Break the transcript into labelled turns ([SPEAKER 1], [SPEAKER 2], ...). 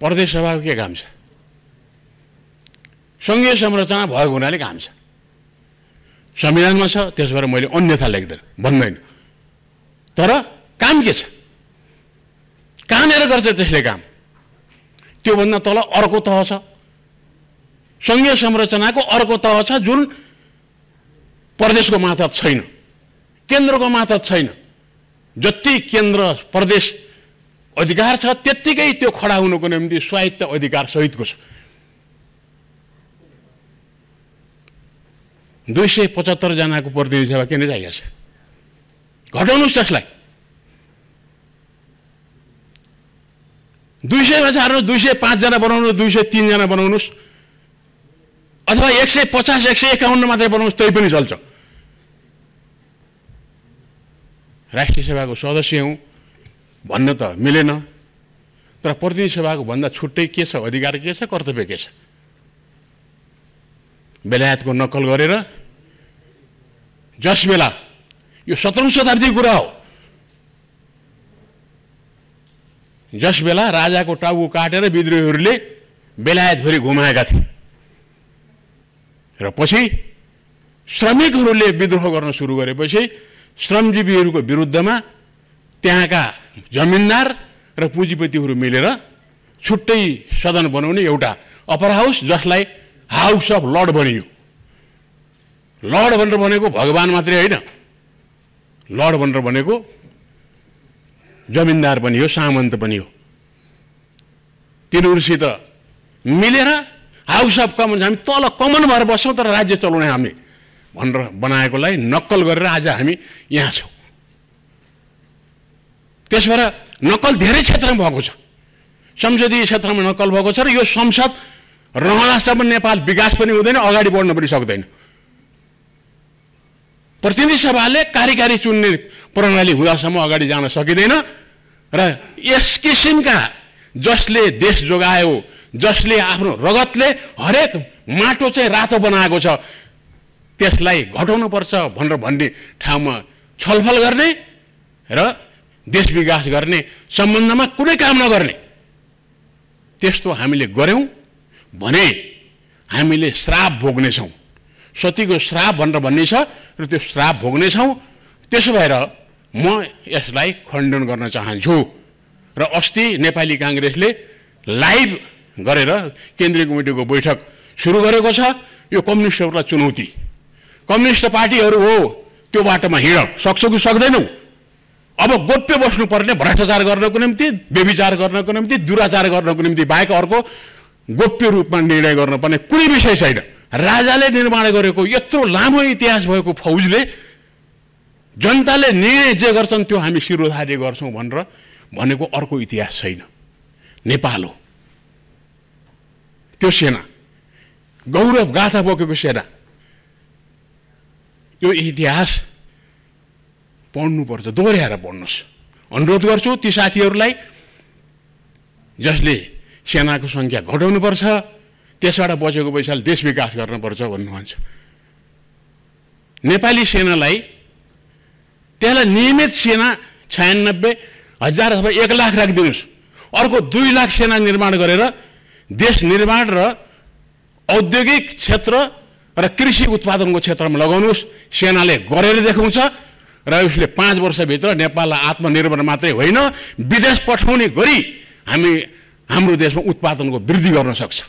[SPEAKER 1] प्रदेश सभाको के काम छ? सङ्घीय संरचना भएको हुनाले काम छ। संविधानमा छ त्यस भएर मैले अन्यथा लेख्दैन भन्दैन। तर काम के छ? कहाँनिर गर्छ त्यसले काम? त्योभन्दा तल अर्को तह छ। सङ्घीय संरचनाको अर्को तह छ जुन प्रदेशको माथत छैन। केन्द्रको माथत छैन। जति केन्द्र प्रदेश अधिकार छ त्यत्तिकै त्यो खडा हुनुको निम्ति स्वायत्त अधिकार सहितको छ। दुई सय पचहत्तरजनाको प्रतिनिधि सभा किन चाहिएको छ। घटाउनुहोस् त्यसलाई। दुई सयमा छाड्नुहोस् दुई सय पाँचजना बनाउनुहोस् दुई सय तिनजना बनाउनुहोस्। अथवा एक सय पचास एक सय एकाउन्न मात्रै बनाउनुहोस् त्यही पनि चल्छ। राष्ट्रिय सभाको सदस्य हुँ। भन्न त मिलेन। तर प्रतिनिधि सभाको भन्दा छुट्टै के छ अधिकार के छ कर्तव्य के छ? बेलायतको नक्कल गरेर जस बेला यो सत्रौँ शताब्दीको कुरा हो जस बेला राजाको टाउको काटेर विद्रोहीहरूले बेलायतभरि घुमाएका थिए। र पछि श्रमिकहरूले विद्रोह गर्न सुरु गरेपछि श्रमजीवीहरूको विरुद्धमा त्यहाँका जमिनदार र पुँजीपतिहरू मिलेर छुट्टै सदन बनाउने एउटा अपर हाउस जसलाई हाउस अफ लर्ड भनियो। लर्ड भनेर भनेको भगवान् मात्रै होइन। लर्ड भनेर भनेको जमिनदार पनि हो सामन्त पनि हो तिनीहरूसित मिलेर हाउस अफ कमन हामी तल कमन भएर बस्छौँ तर राज्य चलाउने हामी भनेर बनाएकोलाई नक्कल गरेर आज हामी यहाँ छौँ। त्यस भएर नक्कल धेरै क्षेत्रमा भएको छ। संसदीय क्षेत्रमा नक्कल भएको छ र यो संसद रहँदासम्म नेपाल विकास पनि हुँदैन अगाडि बढ्न पनि सक्दैन। प्रतिनिधि सभाले कार्यकारी चुन्ने प्रणाली हुँदासम्म अगाडि जान सकिँदैन र यस किसिमका जसले देश जोगायो जसले आफ्नो रगतले हरेक माटो चाहिँ रातो बनाएको छ त्यसलाई घटाउनुपर्छ भनेर भन्ने ठाउँमा छलफल गर्ने र देश विकास गर्ने सम्बन्धमा कुनै काम नगर्ने। त्यस्तो हामीले गऱ्यौँ भने हामीले श्राप भोग्नेछौँ। सतीको श्राप भनेर भन्ने छ र त्यो श्राप भोग्नेछौँ। त्यसो भएर म यसलाई खण्डन गर्न चाहन्छु। र अस्ति नेपाली काङ्ग्रेसले लाइभ गरेर केन्द्रीय कमिटीको बैठक सुरु गरेको छ यो कम्युनिस्टहरूलाई चुनौती। कम्युनिस्ट पार्टीहरू हो त्यो बाटोमा हिँड। सक्छौ कि सक्दैनौ? अब गोप्य बस्नुपर्ने भ्रष्टाचार गर्नको निम्ति व्यविचार गर्नको निम्ति दुराचार गर्नको निम्ति बाहेक अर्को गोप्य रूपमा निर्णय गर्नुपर्ने कुनै विषय छैन। राजाले निर्माण गरेको यत्रो लामो इतिहास भएको फौजले जनताले निर्णय जे गर्छन् त्यो हामी शिरोधार्य गर्छौँ भनेर भनेको अर्को इतिहास छैन। नेपाल हो। त्यो सेना गौरव गाथा बोकेको सेना त्यो इतिहास पढ्नुपर्छ दोहोऱ्याएर पढ्नुहोस् अनुरोध गर्छु ती साथीहरूलाई जसले सेनाको सङ्ख्या घटाउनुपर्छ त्यसबाट बचेको पैसाले देश विकास गर्नुपर्छ भन्नुहुन्छ। नेपाली सेनालाई त्यसलाई नियमित सेना छयानब्बे हजार अथवा एक लाख राखिदिनुहोस्। अर्को दुई लाख सेना निर्माण गरेर देश निर्माण र औद्योगिक क्षेत्र र कृषि उत्पादनको क्षेत्रमा लगाउनुहोस्। सेनाले गरेर देखाउँछ। र उसले पाँच वर्षभित्र नेपाललाई आत्मनिर्भर मात्रै होइन विदेश पठाउने गरी हामी हाम्रो देशमा उत्पादनको वृद्धि गर्न सक्छ।